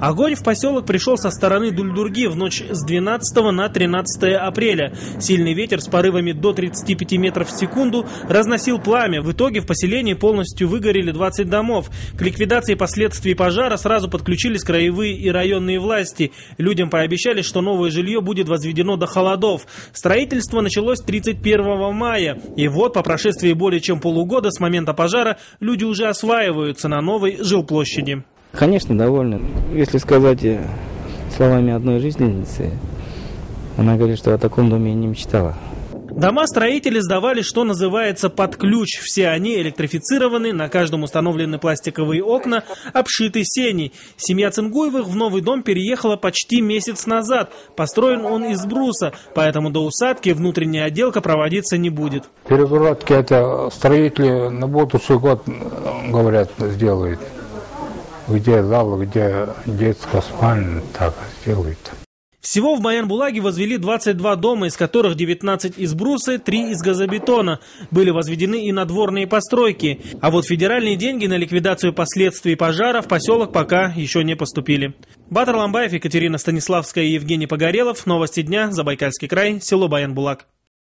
Огонь в поселок пришел со стороны Дульдурги в ночь с 12 на 13 апреля. Сильный ветер с порывами до 35 метров в секунду разносил пламя. В итоге в поселении полностью выгорели 20 домов. К ликвидации последствий пожара сразу подключились краевые и районные власти. Людям пообещали, что новое жилье будет возведено до холодов. Строительство началось 31 мая. И вот по прошествии более чем полугода с момента пожара люди уже осваиваются на новой жилплощади. Конечно, довольны. Если сказать э, словами одной жительницы, она говорит, что о таком доме и не мечтала. Дома строители сдавали, что называется, под ключ. Все они электрифицированы, на каждом установлены пластиковые окна, обшиты сеней. Семья Цингуевых в новый дом переехала почти месяц назад. Построен он из бруса, поэтому до усадки внутренняя отделка проводиться не будет. Перегородки это строители на будущий год, говорят, сделают где зал, где детская спальня, так сделают. Всего в Баян-Булаге возвели 22 дома, из которых 19 из бруса, 3 из газобетона. Были возведены и надворные постройки. А вот федеральные деньги на ликвидацию последствий пожара в поселок пока еще не поступили. Батар Ламбаев, Екатерина Станиславская и Евгений Погорелов. Новости дня. Забайкальский край. Село Баян-Булак.